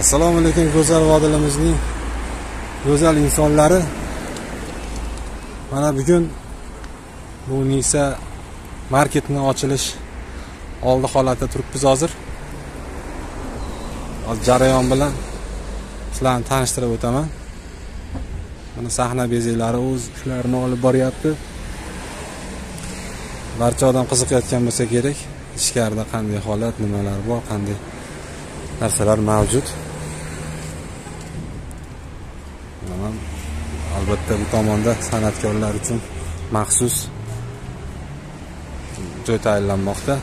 assalomu alaykum go'zal vodilimizning go'zal insonlari. Mana bugun bu nisa marketni ochilish oldi holatda turibmiz hozir. Hozir jarayon bilan sizlarni tanishtirib o'taman. Mana sahna bezaklari o'z ishlarini olib boryapti. Barcha odam qiziqayotgan bo'lsa kerak ichkarida qanday holat nimalar bor qanday narsalar mavjud. Qilaman. Albatta bu tomonda san'atkorlar uchun maxsus joy tayinlanmoqda.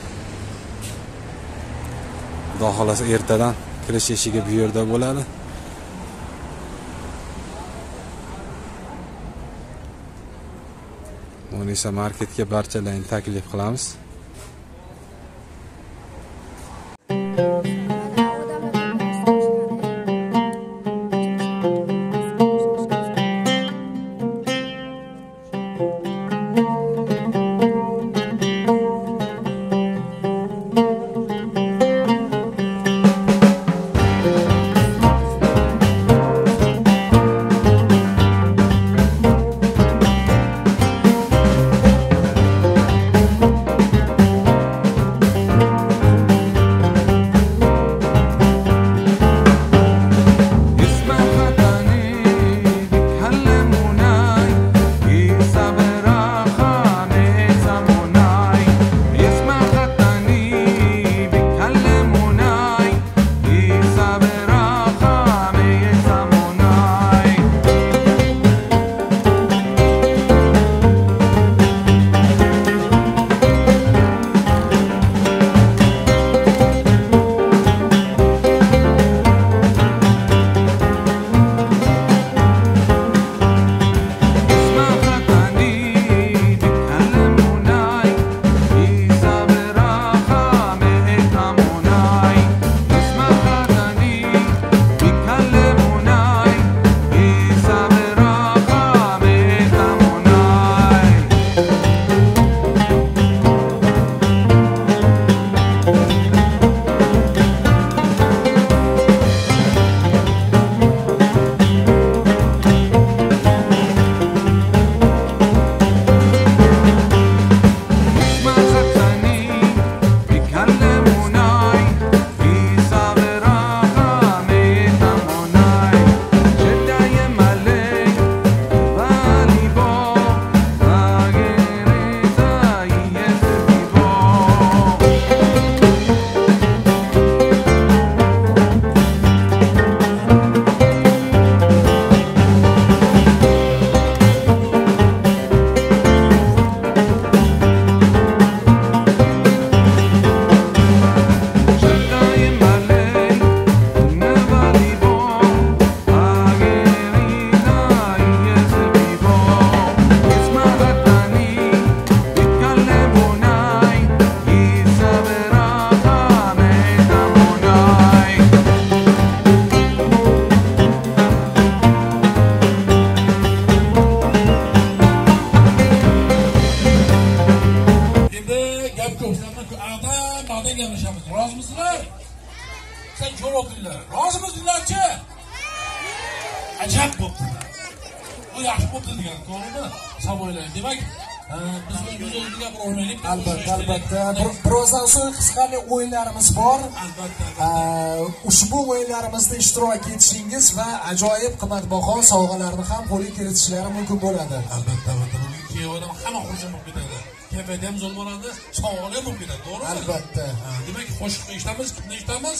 Xudo xohlasa ertadan kirish eshigi bu yerda bo'ladi. Munisa marketga barchalarni taklif qilamiz. Baqdan gaplashamiz rozimisizlar sen ko'r o'qinglar rozimisizlarchi ajab bo'ptilar bu yaxshi bo'pti degan to'g'rimi? Savoylar demak e, biz bu yuz o'zini gapiraolmaylik albatta albatta. birozdan so'ng qisqalik o'yinlarimiz bor. Albatta Aa, ushbu o'yinlarimizda ishtirok etishingiz va ajoyib qimmatbaho sovg'alarni ham qo'lga kiritishlari mumkin bo'ladi. Albatta albatta. Kuyov odam hamma xursand bo'lib ketadi kayfiyati ham zo'r bo'ladi sog'lig'i ham bo'lib ketadi to'g'rimi albatta. Demak qo'shiqni eshitamiz kimni eshitamiz